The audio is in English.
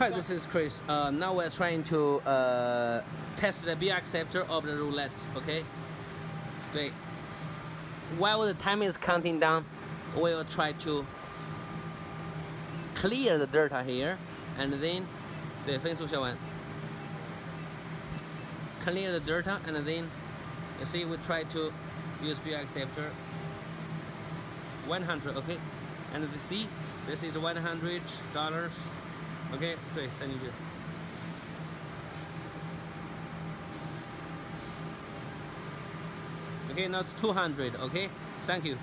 Hi, this is Chris. Uh, now we're trying to uh, test the bill acceptor of the roulette, okay? Great. While the time is counting down, we will try to clear the dirt here and then the 分数消完 clear the dirt and then you see we try to use bill acceptor 100 okay and you see this is 100 dollars OK，对，塞进去。OK, now it's 200. OK, thank you.